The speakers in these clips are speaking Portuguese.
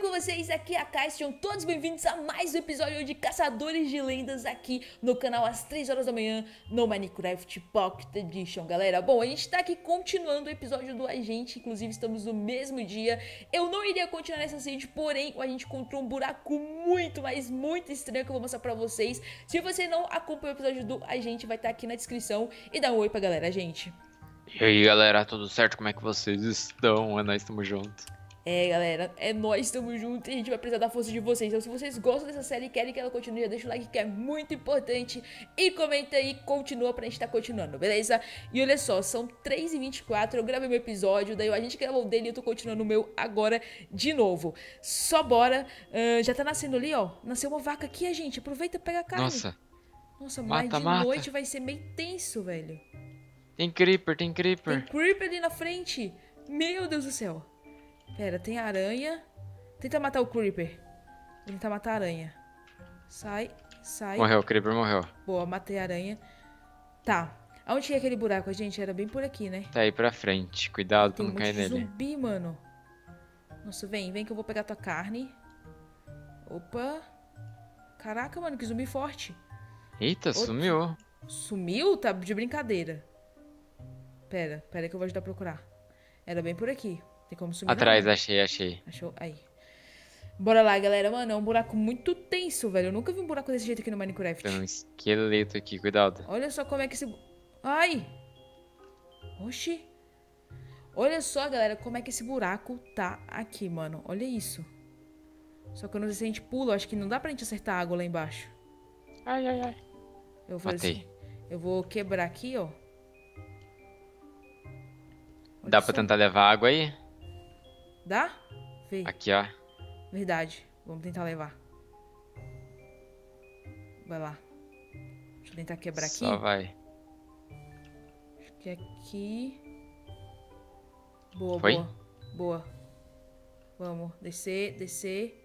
com vocês? Aqui é a Kai, sejam todos bem-vindos a mais um episódio de Caçadores de Lendas aqui no canal às 3 horas da manhã no Minecraft Pocket Edition, galera. Bom, a gente tá aqui continuando o episódio do Agente, inclusive estamos no mesmo dia. Eu não iria continuar nessa seed, porém a gente encontrou um buraco muito, mas muito estranho que eu vou mostrar pra vocês. Se você não acompanhou o episódio do Agente, vai estar tá aqui na descrição e dá um oi pra galera, gente. E aí galera, tudo certo? Como é que vocês estão? Nós estamos juntos. É, galera, é nós, estamos juntos e a gente vai precisar da força de vocês. Então, se vocês gostam dessa série e querem que ela continue, deixa o like que é muito importante. E comenta aí, continua pra gente estar tá continuando, beleza? E olha só, são 3h24, eu gravei meu episódio, daí a gente gravou o dele e eu tô continuando o meu agora de novo. Só bora. Uh, já tá nascendo ali, ó. Nasceu uma vaca aqui, a gente. Aproveita e pega a carne. Nossa. Nossa, mata, mas de mata. noite vai ser meio tenso, velho. Tem creeper, tem creeper. Tem creeper ali na frente. Meu Deus do céu. Pera, tem aranha. Tenta matar o Creeper. Vou tentar matar a aranha. Sai, sai. Morreu, o Creeper morreu. Boa, matei a aranha. Tá. Aonde tinha aquele buraco, gente? Era bem por aqui, né? Tá aí pra frente. Cuidado pra não cair nele. zumbi, mano. Nossa, vem, vem que eu vou pegar tua carne. Opa. Caraca, mano, que zumbi forte. Eita, Outro. sumiu. Sumiu? Tá de brincadeira. Pera, pera que eu vou ajudar a procurar. Era bem por aqui. Tem como subir. Atrás, achei, achei. Achou? Aí. Bora lá, galera. Mano, é um buraco muito tenso, velho. Eu nunca vi um buraco desse jeito aqui no Minecraft. Tem um esqueleto aqui, cuidado. Olha só como é que esse... Ai! Oxi. Olha só, galera, como é que esse buraco tá aqui, mano. Olha isso. Só que eu não sei se a gente pula. Acho que não dá pra gente acertar a água lá embaixo. Ai, ai, ai. Eu vou Matei. Assim, eu vou quebrar aqui, ó. Olha dá só. pra tentar levar água aí? Dá? Vê. Aqui, ó. Verdade. Vamos tentar levar. Vai lá. Deixa eu tentar quebrar aqui. Só vai. Acho que aqui. Boa, Foi? boa. Boa. Vamos. Descer, descer.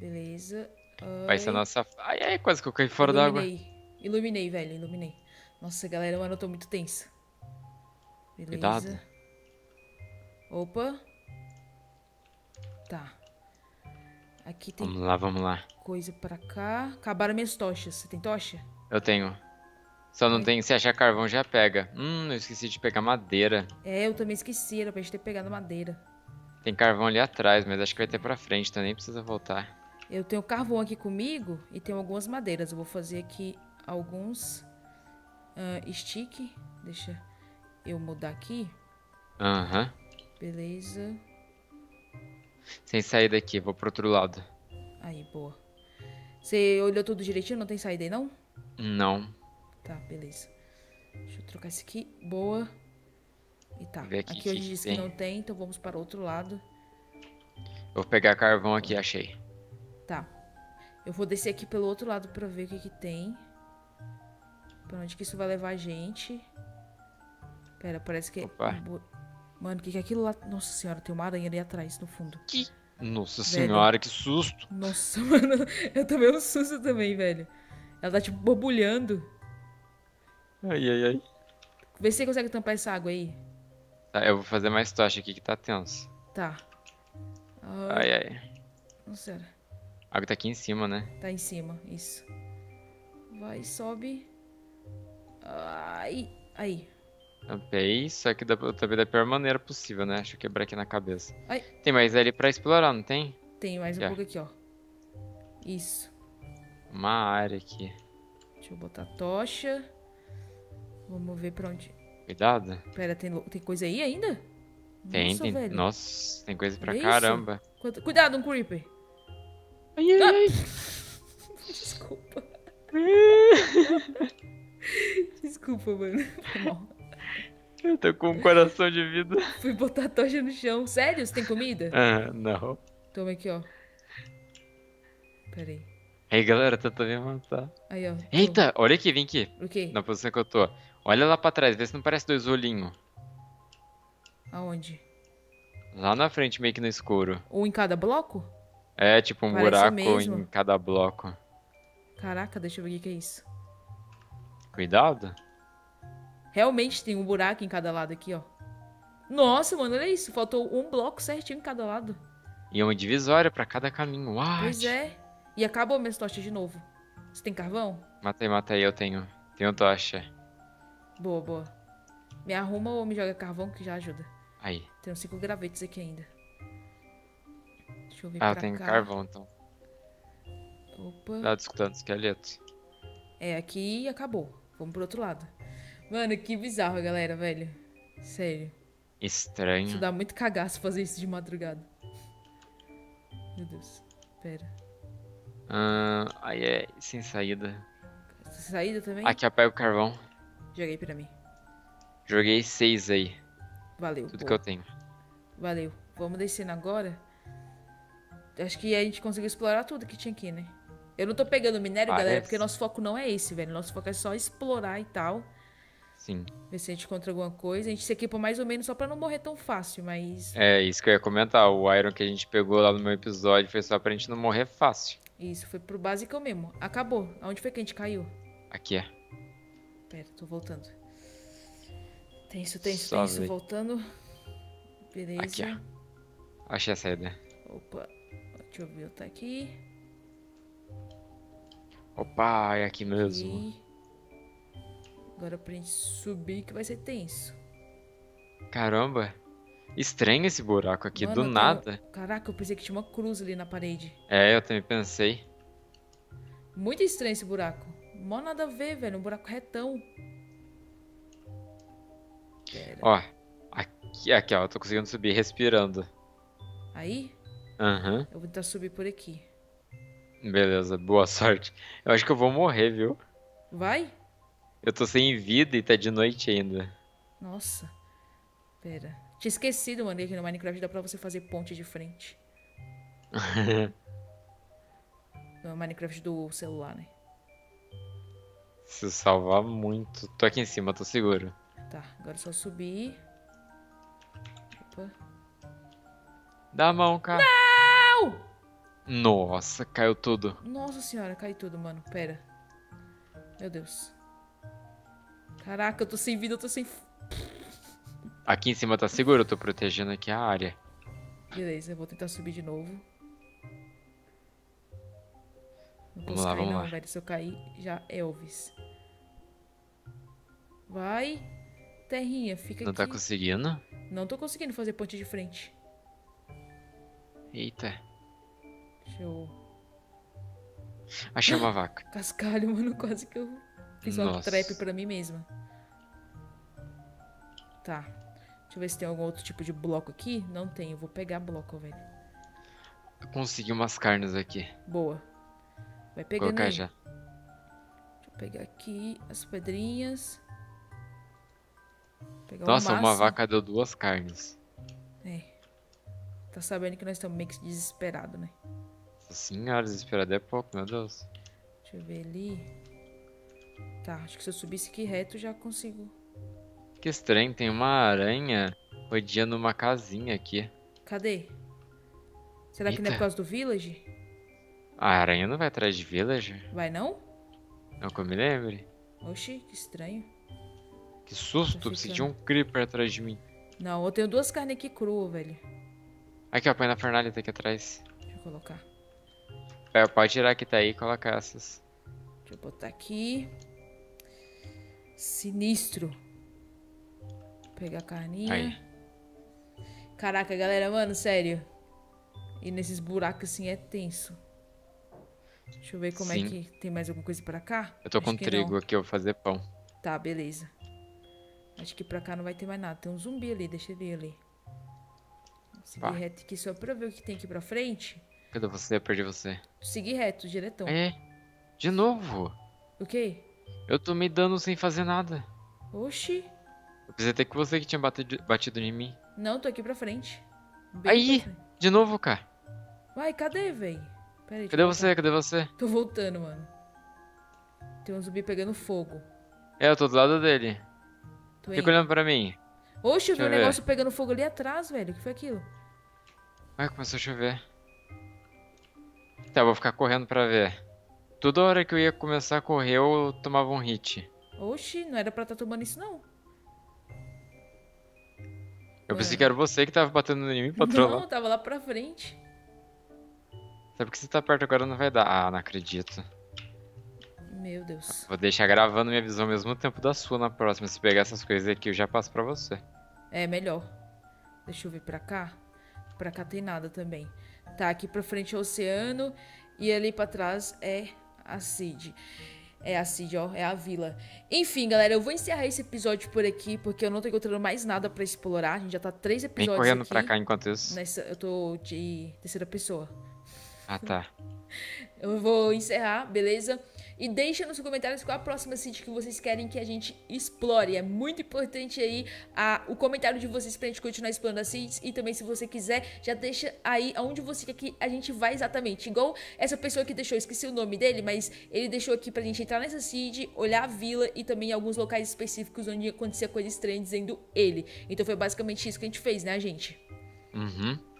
Beleza. Ai. Vai ser a nossa... Ai, ai, quase que eu caí fora d'água. Iluminei. Iluminei, velho. Iluminei. Nossa, galera, mano, eu tô muito tensa. Beleza. Cuidado. Opa. Tá. Aqui tem. Vamos lá, vamos lá. Coisa pra cá. Acabaram minhas tochas. Você tem tocha? Eu tenho. Só não tem. Se achar carvão, já pega. Hum, eu esqueci de pegar madeira. É, eu também esqueci. Era pra gente ter pegado madeira. Tem carvão ali atrás, mas acho que vai ter pra frente, então nem precisa voltar. Eu tenho carvão aqui comigo e tenho algumas madeiras. Eu vou fazer aqui alguns uh, stick. Deixa eu mudar aqui. Aham. Uhum. Beleza. Sem sair daqui, vou pro outro lado. Aí, boa. Você olhou tudo direitinho? Não tem saída aí, não? Não. Tá, beleza. Deixa eu trocar esse aqui. Boa. E tá. Aqui, aqui hoje diz que não tem, então vamos para o outro lado. Vou pegar carvão aqui, achei. Tá. Eu vou descer aqui pelo outro lado pra ver o que que tem. Pra onde que isso vai levar a gente. Pera, parece que... Opa. Mano, o que, que é aquilo lá? Nossa senhora, tem uma aranha ali atrás, no fundo. Que? Nossa velho. senhora, que susto. Nossa, mano, eu tomei um susto também, velho. Ela tá tipo borbulhando. Ai, ai, ai. Vê se você consegue tampar essa água aí. Tá, eu vou fazer mais tocha aqui que tá tenso. Tá. Ai, ai. ai. Nossa A água tá aqui em cima, né? Tá em cima, isso. Vai, sobe. Ai, aí. Tampei, só que da, também da pior maneira possível, né? Deixa eu quebrar aqui na cabeça. Ai. Tem mais ali pra explorar, não tem? Tem mais um pouco aqui, ó. Isso. Uma área aqui. Deixa eu botar a tocha. Vamos ver pra onde... Cuidado. Pera, tem, tem coisa aí ainda? Tem, Nossa, tem. Velho. Nossa, tem coisa pra caramba. Cuidado, um creeper. Ai, ai, ai. Desculpa. Desculpa, mano. Foi mal. Eu tô com um coração de vida. Fui botar a tocha no chão. Sério? Você tem comida? Ah, não. Toma aqui, ó. Pera aí. Aí, galera, tenta me matar. Aí, ó. Eita, olha aqui, vem aqui. O quê? Na posição que eu tô. Olha lá pra trás, vê se não parece dois olhinhos. Aonde? Lá na frente, meio que no escuro. Um em cada bloco? É, tipo um parece buraco mesmo. em cada bloco. Caraca, deixa eu ver o que é isso. Cuidado. Realmente tem um buraco em cada lado aqui, ó. Nossa, mano, olha isso. Faltou um bloco certinho em cada lado. E uma divisória pra cada caminho. What? Pois é. E acabou minhas tochas de novo. Você tem carvão? Mata aí, eu tenho. Tenho tocha. Boa, boa. Me arruma ou me joga carvão que já ajuda. Aí. Tenho cinco gravetos aqui ainda. Deixa eu vir Ah, eu pra tenho cá. carvão, então. Opa. Tá escutando esqueleto. É, aqui acabou. Vamos pro outro lado. Mano, que bizarro, galera, velho. Sério. Isso Estranho. dá muito cagaço fazer isso de madrugada. Meu Deus. Pera. Ah, aí é sem saída. Essa saída também? Aqui, pega o carvão. Joguei pra mim. Joguei seis aí. Valeu. Tudo boa. que eu tenho. Valeu. Vamos descendo agora. Acho que a gente conseguiu explorar tudo que tinha aqui, né? Eu não tô pegando minério, galera, Parece. porque nosso foco não é esse, velho. Nosso foco é só explorar e tal. Sim. Ver se a gente encontra alguma coisa. A gente se equipa mais ou menos só pra não morrer tão fácil, mas. É isso que eu ia comentar. O Iron que a gente pegou lá no meu episódio foi só pra gente não morrer fácil. Isso, foi pro básico mesmo. Acabou. Aonde foi que a gente caiu? Aqui é. Pera, tô voltando. Tenso, tenso, Só tenso. ver. Voltando. Beleza. Aqui, Achei a saída. Opa. Deixa eu ver, tá aqui. Opa, é aqui mesmo. Aqui. Agora pra gente subir que vai ser tenso. Caramba. Estranho esse buraco aqui, Mano, do eu tenho- nada. Caraca, eu pensei que tinha uma cruz ali na parede. É, eu também pensei. Muito estranho esse buraco. Mó nada a ver, velho. Um buraco retão. Pera. Ó, aqui, aqui, ó, eu tô conseguindo subir respirando. Aí, Aham, eu vou tentar subir por aqui. beleza, boa sorte. Eu acho que eu vou morrer, viu? Vai? Eu tô sem vida e tá de noite ainda. Nossa. Pera. Tinha esquecido, mano, que no Minecraft dá pra você fazer ponte de frente. No Minecraft do celular, né? Se salvar muito. Tô aqui em cima, tô seguro. Tá, agora é só subir. Opa. Dá a mão, cara. Au! Nossa, caiu tudo. Nossa senhora, cai tudo, mano. Pera. Meu Deus. Caraca, eu tô sem vida, eu tô sem. Aqui em cima tá seguro, eu tô protegendo aqui a área. Beleza, eu vou tentar subir de novo. Não Vamos lá, cair vamos não, lá. velho. Se eu cair, já é Elvis. Vai. Terrinha, fica Não aqui. tá conseguindo? Não tô conseguindo fazer ponte de frente. Eita. Deixa eu... Achei uma vaca. Cascalho, mano. Quase que eu fiz uma Nossa. trap pra mim mesma. Tá. Deixa eu ver se tem algum outro tipo de bloco aqui. Não tem. Eu vou pegar bloco, velho. Eu consegui umas carnes aqui. Boa. Vai pegando colocar aí. já. Deixa eu pegar aqui as pedrinhas. Pegar Nossa, uma uma vaca deu duas carnes. É. Tá sabendo que nós estamos meio que desesperados, né? Senhora, desesperado é pouco, meu Deus. Deixa eu ver ali. Tá, acho que se eu subisse aqui reto já consigo. Que estranho, tem uma aranha rodeando uma casinha aqui. Cadê? Será que não é Eita. por causa do village? A aranha não vai atrás de villager? Vai não? Não que eu me lembre. Oxi, que estranho. Que susto, ficando. um creeper atrás de mim. Não, eu tenho duas carnes aqui cruas, velho. Aqui, ó, põe na fornalha tá aqui atrás. Deixa eu colocar. É, pode tirar que tá aí e colocar essas. Deixa eu botar aqui. Sinistro. Vou pegar a carninha. Aí. Caraca, galera, mano, sério. E nesses buracos assim é tenso. Deixa eu ver como Sim. é que tem mais alguma coisa pra cá. Eu tô Acho com trigo não. aqui, eu vou fazer pão. Tá, beleza. Acho que pra cá não vai ter mais nada. Tem um zumbi ali, deixa ele ali. Seguir reto aqui só pra ver o que tem aqui pra frente. Cadê você? Eu perdi você. Seguir reto, diretão. É. De novo. O quê? Eu tô me dando sem fazer nada. Oxi. Eu pensei até que você que tinha batido, batido em mim. Não, tô aqui pra frente. Bem Aí. pra frente. De novo, cara. Vai, cadê, véi? Pera aí, deixa Cadê voltar. você? Cadê você? Tô voltando, mano. Tem um zumbi pegando fogo. É, eu tô do lado dele. Tô Fica indo. olhando pra mim. Oxe, eu vi um negócio pegando fogo ali atrás, velho. O que foi aquilo? Ai, começou a chover. Tá, eu vou ficar correndo pra ver. Toda hora que eu ia começar a correr, eu tomava um hit. Oxi, não era pra estar tomando isso, não. Eu pensei Ué. que era você que tava batendo em mim pra trollar. Não, tava lá pra frente. Sabe que se tá perto agora não vai dar. Ah, não acredito. Meu Deus. Vou deixar gravando minha visão ao mesmo tempo da sua na próxima. Se pegar essas coisas aqui, eu já passo pra você. É, melhor. Deixa eu ver pra cá. Pra cá tem nada também. Tá, aqui pra frente é o oceano. E ali pra trás é a Cid. É a Cid, ó. É a vila. Enfim, galera, eu vou encerrar esse episódio por aqui. Porque eu não tô encontrando mais nada pra explorar. A gente já tá três Vem episódios correndo aqui. pra cá enquanto isso. Nessa, eu tô de terceira pessoa. Ah, tá. Eu vou encerrar, beleza? E deixa nos comentários qual a próxima city que vocês querem que a gente explore. É muito importante aí a, o comentário de vocês pra gente continuar explorando as cities. E também, se você quiser, já deixa aí aonde você quer que a gente vá exatamente. Igual essa pessoa que deixou, esqueci o nome dele, mas ele deixou aqui pra gente entrar nessa city, olhar a vila e também alguns locais específicos onde acontecia coisa estranha dizendo ele. Então foi basicamente isso que a gente fez, né, gente? Uhum.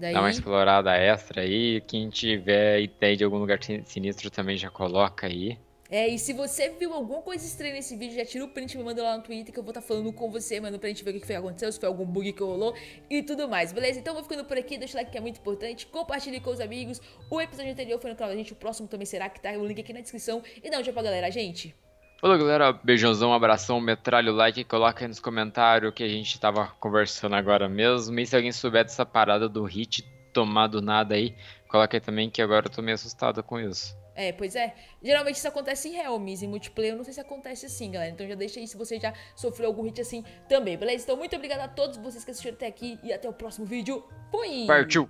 Daí... Dá uma explorada extra aí. Quem tiver ideia de algum lugar sin- sinistro também já coloca aí. É, e se você viu alguma coisa estranha nesse vídeo, já tira o print e me manda lá no Twitter que eu vou estar falando com você, mano, pra gente ver o que foi que aconteceu, se foi algum bug que rolou e tudo mais, beleza? Então eu vou ficando por aqui, deixa o like que é muito importante, compartilhe com os amigos. O episódio anterior foi no canal da gente, o próximo também será, que tá o link aqui na descrição. E dá um tchau pra galera, gente. Falou galera, beijãozão, abração, metralha o like, coloca aí nos comentários o que a gente tava conversando agora mesmo. E se alguém souber dessa parada do hit tomar do nada aí, coloca aí também que agora eu tô meio assustado com isso. É, pois é. Geralmente isso acontece em Realms, em multiplayer eu não sei se acontece assim, galera. Então já deixa aí se você já sofreu algum hit assim também, beleza? Então muito obrigado a todos vocês que assistiram até aqui e até o próximo vídeo. Fui! Partiu!